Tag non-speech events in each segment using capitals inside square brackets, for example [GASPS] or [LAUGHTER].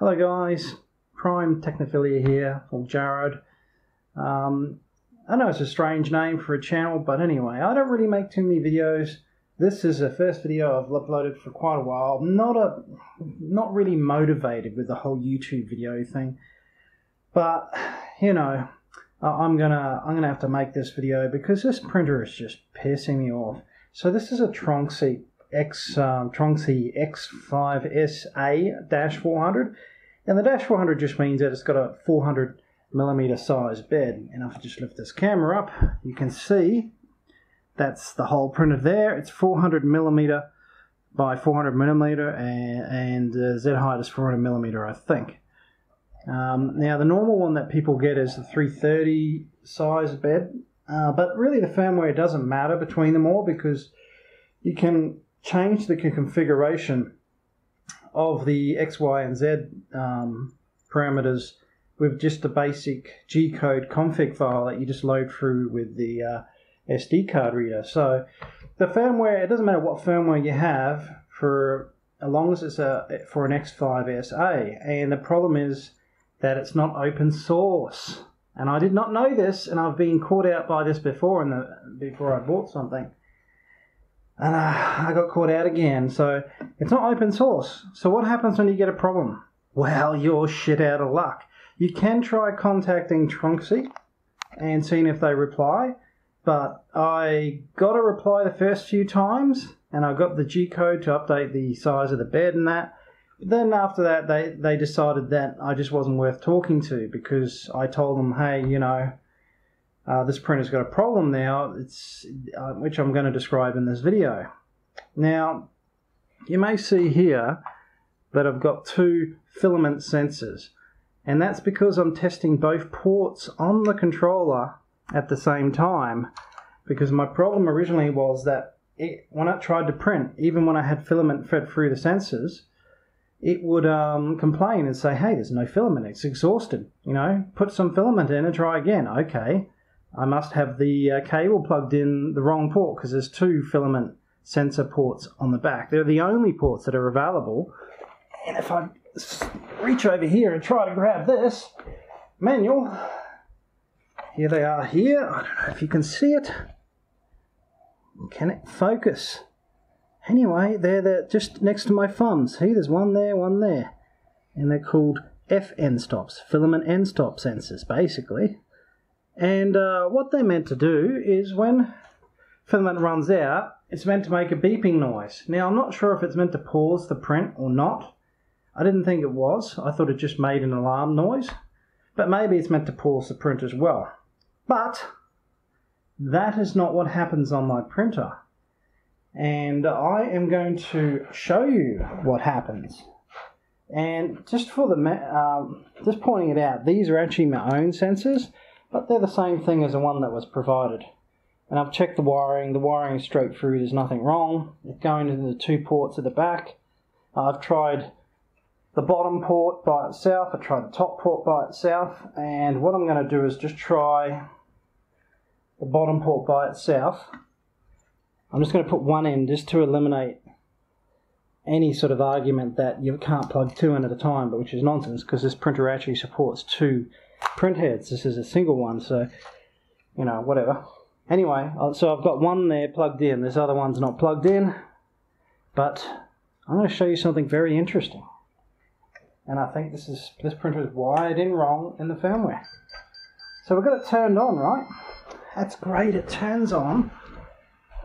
Hello guys, Prime Technophilia here, or Jared. Um, I know it's a strange name for a channel, but anyway, I don't really make too many videos. This is the first video I've uploaded for quite a while. Not a, not really motivated with the whole YouTube video thing, but you know, I'm gonna I'm gonna have to make this video because this printer is just pissing me off. So this is a Tronxy X um, Tronxy X5SA-400, and the dash 400 just means that it's got a 400 millimeter size bed. And if I just lift this camera up, you can see that's the hole printed there. It's 400 millimeter by 400 millimeter, and, and uh, Z height is 400 millimeter, I think. Um, now the normal one that people get is the 330 size bed, uh, but really the firmware doesn't matter between them all because you can change the configuration of the X, Y, and Z um, parameters with just a basic G code config file that you just load through with the uh, SD card reader. So the firmware, it doesn't matter what firmware you have for as long as it's a for an X5SA. And the problem is that it's not open source. And I did not know this, and I've been caught out by this before in the before I bought something and uh, I got caught out again. So it's not open source. So what happens when you get a problem? Well, you're shit out of luck. You can try contacting Tronxy and seeing if they reply, but I got a reply the first few times, and I got the G code to update the size of the bed and that. But then after that, they, they decided that I just wasn't worth talking to because I told them, hey, you know, uh, this printer's got a problem now, it's, uh, which I'm going to describe in this video. Now, you may see here that I've got two filament sensors, and that's because I'm testing both ports on the controller at the same time, because my problem originally was that it, when I tried to print, even when I had filament fed through the sensors, it would um, complain and say, hey, there's no filament, it's exhausted, you know, put some filament in and try again. Okay, I must have the uh, cable plugged in the wrong port because there's two filament sensor ports on the back. They're the only ports that are available. And if I reach over here and try to grab this manual, here they are here. I don't know if you can see it. Can it focus? Anyway, they're, they're just next to my thumbs. See, there's one there, one there. And they're called F FN stops, filament end stop sensors, basically. And uh, what they're meant to do is when filament runs out, it's meant to make a beeping noise. Now, I'm not sure if it's meant to pause the print or not. I didn't think it was. I thought it just made an alarm noise. But maybe it's meant to pause the print as well. But that is not what happens on my printer. And I am going to show you what happens. And just for the, um, just pointing it out, these are actually my own sensors but they're the same thing as the one that was provided. And I've checked the wiring, the wiring is straight through, there's nothing wrong. It's going into the two ports at the back. Uh, I've tried the bottom port by itself, I tried the top port by itself, and what I'm going to do is just try the bottom port by itself. I'm just going to put one in just to eliminate any sort of argument that you can't plug two in at a time, but which is nonsense because this printer actually supports two print heads. This is a single one, so you know whatever. Anyway, uh, so I've got one there plugged in. This other one's not plugged in, but I'm going to show you something very interesting. And I think this is this printer is wired in wrong in the firmware. So we've got it turned on, right? That's great. It turns on,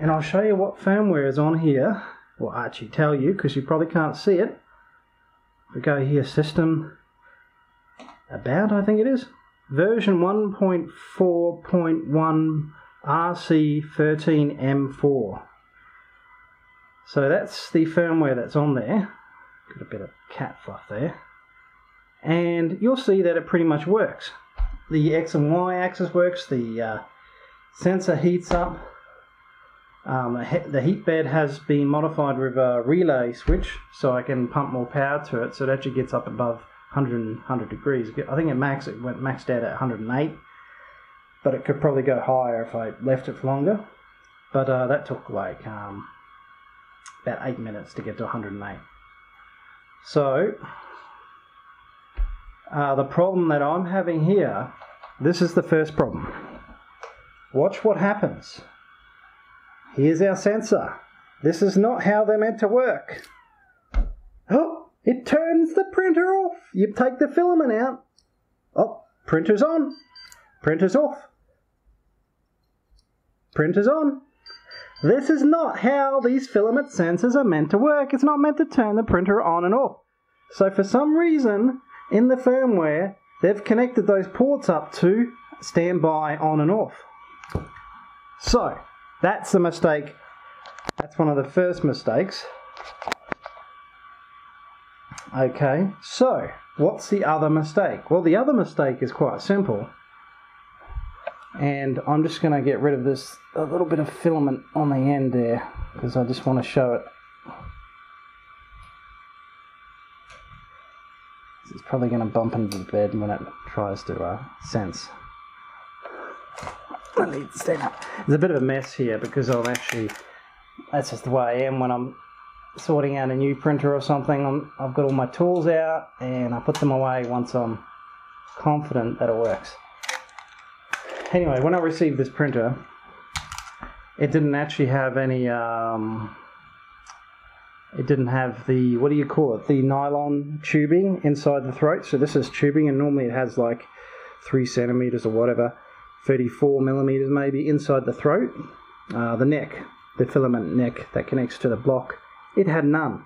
and I'll show you what firmware is on here. Well, actually tell you because you probably can't see it. We go here, system, about, I think it is. Version 1.4.1 RC13M4. So that's the firmware that's on there. Got a bit of cat fluff there. And you'll see that it pretty much works. The X and Y axis works, the uh, sensor heats up. Um, the heat bed has been modified with a relay switch so I can pump more power to it so it actually gets up above 100, 100 degrees. I think at max it went maxed out at 108, but it could probably go higher if I left it for longer. But uh, that took like um, about eight minutes to get to 108. So uh, the problem that I'm having here, this is the first problem. Watch what happens. Here's our sensor. This is not how they're meant to work. [GASPS] Oh, it turns the printer off. You take the filament out. Oh, printer's on. Printer's off. Printer's on. This is not how these filament sensors are meant to work. It's not meant to turn the printer on and off. So for some reason, in the firmware, they've connected those ports up to standby on and off. So, that's the mistake. That's one of the first mistakes. Okay, so what's the other mistake? Well, the other mistake is quite simple. And I'm just going to get rid of this, a little bit of filament on the end there, because I just want to show it. It's probably going to bump into the bed when it tries to uh, sense. I need to stand up. There's a bit of a mess here because I'm actually, that's just the way I am when I'm sorting out a new printer or something. I'm, I've got all my tools out and I put them away once I'm confident that it works. Anyway, when I received this printer, it didn't actually have any, um, it didn't have the, what do you call it, the nylon tubing inside the throat. So this is tubing and normally it has like three centimeters or whatever 34 millimeters maybe inside the throat. Uh, the neck, the filament neck that connects to the block, it had none.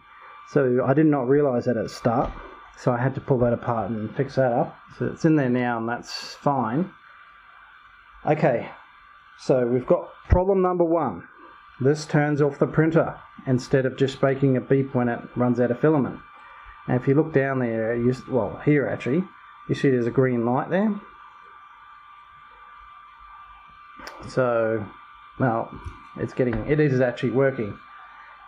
So I did not realize that at the start. So I had to pull that apart and fix that up. So it's in there now and that's fine. Okay, so we've got problem number one. This turns off the printer instead of just making a beep when it runs out of filament. And if you look down there, you, well here actually, you see there's a green light there. So, well, it's getting, it is actually working,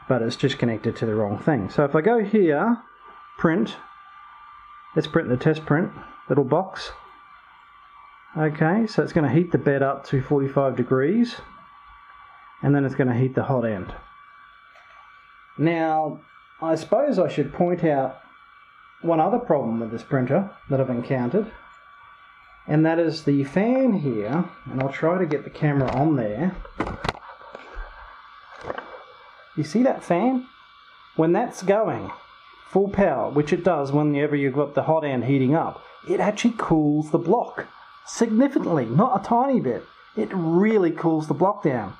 but it's just connected to the wrong thing. So if I go here, print, let's print the test print, little box. Okay, so it's going to heat the bed up to 45 degrees, and then it's going to heat the hot end. Now, I suppose I should point out one other problem with this printer that I've encountered and that is the fan here and I'll try to get the camera on there you see that fan? When that's going full power which it does whenever you've got the hot end heating up it actually cools the block significantly not a tiny bit. It really cools the block down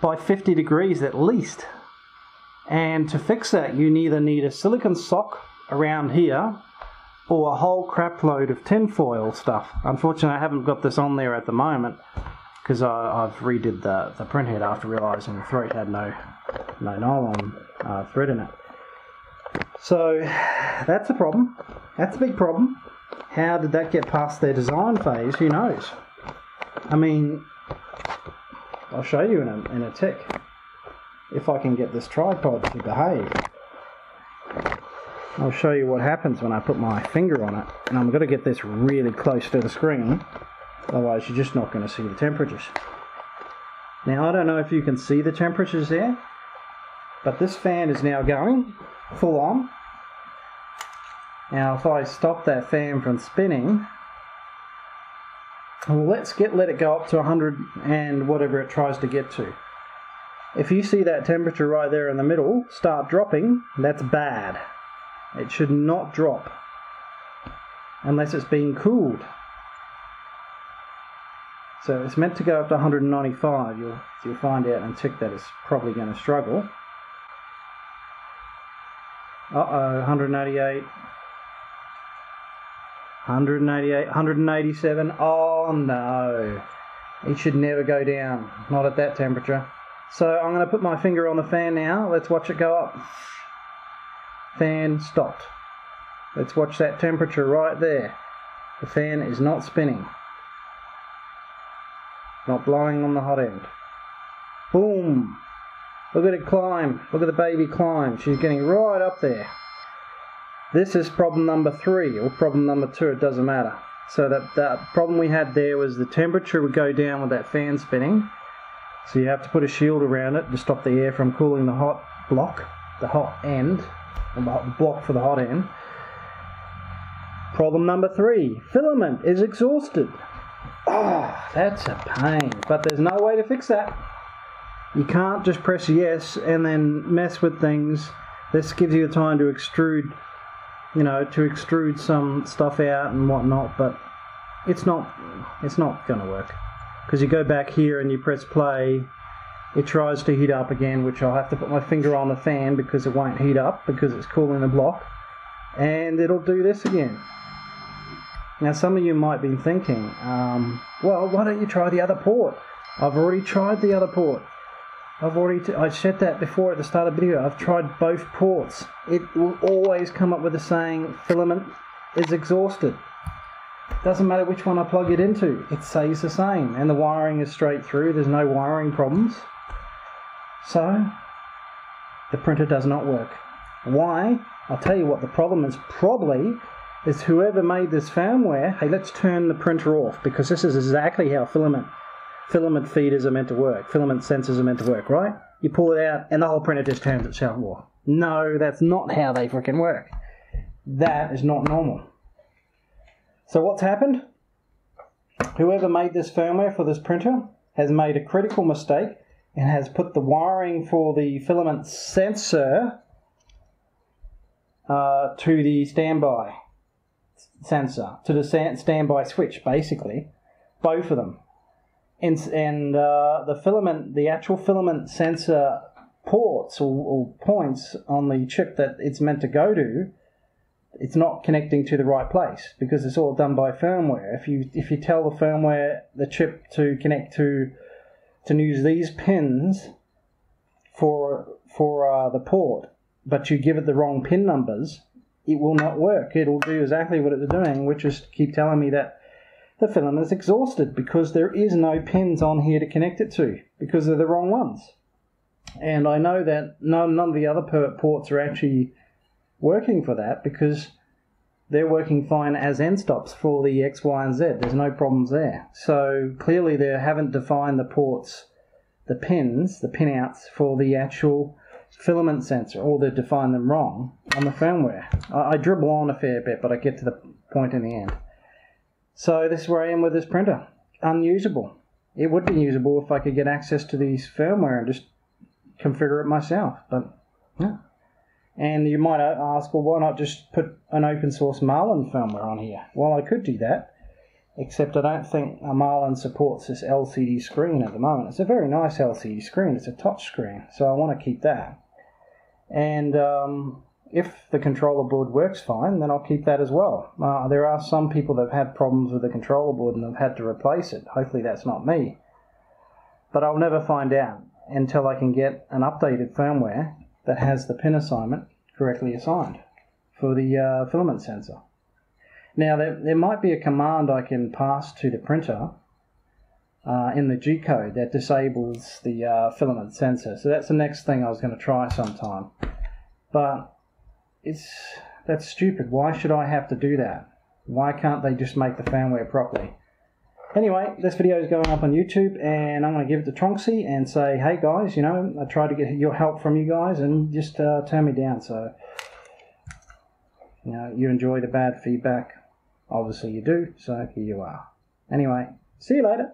by 50 degrees at least. And to fix that you either need a silicon sock around here or a whole crap load of tinfoil stuff. Unfortunately, I haven't got this on there at the moment because I've redid the, the printhead after realising the throat had no, no nylon uh, thread in it. So that's a problem. That's a big problem. How did that get past their design phase? Who knows? I mean, I'll show you in a, in a tick if I can get this tripod to behave. I'll show you what happens when I put my finger on it. And I'm going to get this really close to the screen, otherwise you're just not going to see the temperatures. Now I don't know if you can see the temperatures there, but this fan is now going full on. Now if I stop that fan from spinning, let's get let it go up to 100 and whatever it tries to get to. If you see that temperature right there in the middle start dropping, that's bad. It should not drop unless it's being cooled. So it's meant to go up to 195. You'll, you'll find out and check that it's probably going to struggle. Uh-oh, 188. 188, 187. Oh no. It should never go down. Not at that temperature. So I'm going to put my finger on the fan now. Let's watch it go up fan stopped. Let's watch that temperature right there. The fan is not spinning. Not blowing on the hot end. Boom! Look at it climb. Look at the baby climb. She's getting right up there. This is problem number three, or problem number two, it doesn't matter. So that, that problem we had there was the temperature would go down with that fan spinning. So you have to put a shield around it to stop the air from cooling the hot block, the hot end, the block for the hot end. Problem number three filament is exhausted. Oh, that's a pain, but there's no way to fix that. You can't just press yes and then mess with things. This gives you a time to extrude, you know, to extrude some stuff out and whatnot, but it's not, it's not going to work. Because you go back here and you press play, it tries to heat up again, which I'll have to put my finger on the fan because it won't heat up because it's cooling the block. And it'll do this again. Now, some of you might be thinking, um, well, why don't you try the other port? I've already tried the other port. I've already, t- I said that before at the start of the video. I've tried both ports. It will always come up with the saying filament is exhausted. Doesn't matter which one I plug it into, it stays the same. And the wiring is straight through, there's no wiring problems. So, the printer does not work. Why? I'll tell you what the problem is probably is whoever made this firmware, hey, let's turn the printer off because this is exactly how filament filament feeders are meant to work, filament sensors are meant to work, right? You pull it out and the whole printer just turns itself off. No, that's not how they freaking work. That is not normal. So what's happened? Whoever made this firmware for this printer has made a critical mistake and has put the wiring for the filament sensor uh, to the standby sensor, to the standby switch, basically, both of them. And, and uh, the filament, the actual filament sensor ports or, or points on the chip that it's meant to go to, it's not connecting to the right place because it's all done by firmware. If you if you tell the firmware the chip to connect to to use these pins for for uh, the port, but you give it the wrong pin numbers, it will not work. It'll do exactly what it's doing, which is keep telling me that the filament is exhausted because there is no pins on here to connect it to because they're the wrong ones. And I know that none, none of the other ports are actually working for that because they're working fine as end stops for the X, Y, and Z. There's no problems there. So clearly they haven't defined the ports, the pins, the pinouts for the actual filament sensor, or they've defined them wrong on the firmware. I, I dribble on a fair bit, but I get to the point in the end. So this is where I am with this printer. Unusable. It would be usable if I could get access to these firmware and just configure it myself, but yeah. And you might ask, well, why not just put an open source Marlin firmware on here? Well, I could do that, except I don't think Marlin supports this LCD screen at the moment. It's a very nice LCD screen. It's a touch screen, so I want to keep that. And um, if the controller board works fine, then I'll keep that as well. Uh, there are some people that have had problems with the controller board and have had to replace it. Hopefully, that's not me. But I'll never find out until I can get an updated firmware that has the pin assignment correctly assigned for the uh, filament sensor. Now, there, there might be a command I can pass to the printer uh, in the G code that disables the uh, filament sensor. So that's the next thing I was going to try sometime. But it's that's stupid. Why should I have to do that? Why can't they just make the fanware properly? Anyway, this video is going up on YouTube, and I'm going to give it to Tronxy and say, hey guys, you know, I tried to get your help from you guys, and just uh, turn me down. So, you know, you enjoy the bad feedback. Obviously, you do. So here you are. Anyway, see you later.